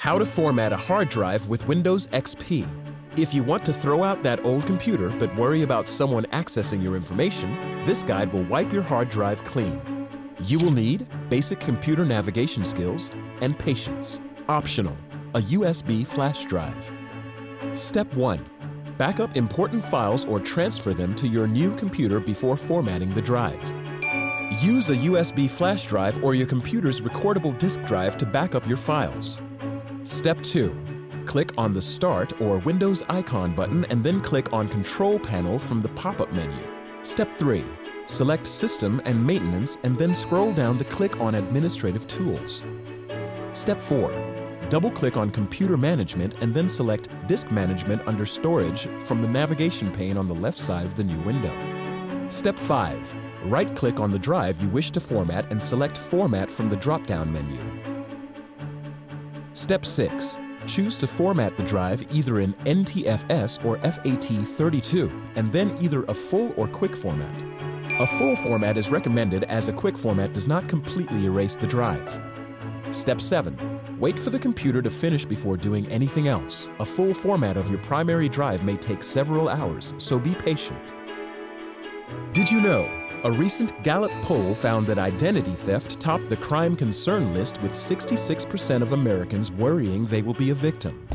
How to format a hard drive with Windows XP. If you want to throw out that old computer but worry about someone accessing your information, this guide will wipe your hard drive clean. You will need basic computer navigation skills and patience. Optional, a USB flash drive. Step 1. Backup important files or transfer them to your new computer before formatting the drive. Use a USB flash drive or your computer's recordable disk drive to back up your files. Step 2. Click on the Start or Windows icon button and then click on Control Panel from the pop-up menu. Step 3. Select System and Maintenance and then scroll down to click on Administrative Tools. Step 4. Double-click on Computer Management and then select Disk Management under Storage from the navigation pane on the left side of the new window. Step 5. Right-click on the drive you wish to format and select Format from the drop-down menu. Step 6. Choose to format the drive either in NTFS or FAT32 and then either a full or quick format. A full format is recommended as a quick format does not completely erase the drive. Step 7. Wait for the computer to finish before doing anything else. A full format of your primary drive may take several hours, so be patient. Did you know? A recent Gallup poll found that identity theft topped the crime concern list with 66% of Americans worrying they will be a victim.